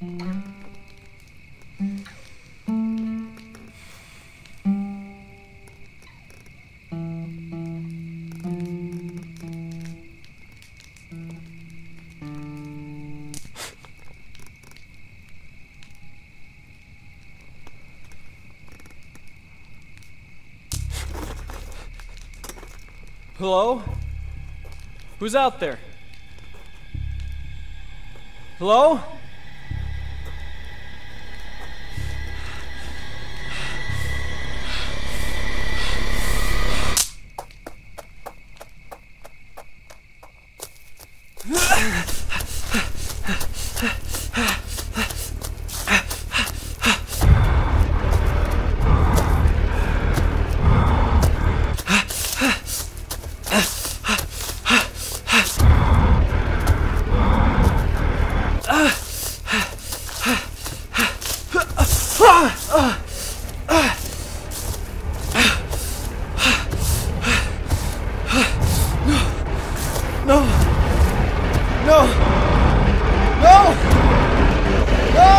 Hello? Who's out there? Hello? Ugh!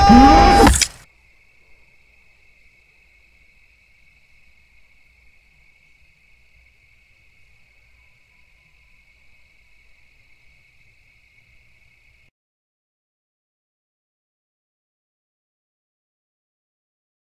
Yeah.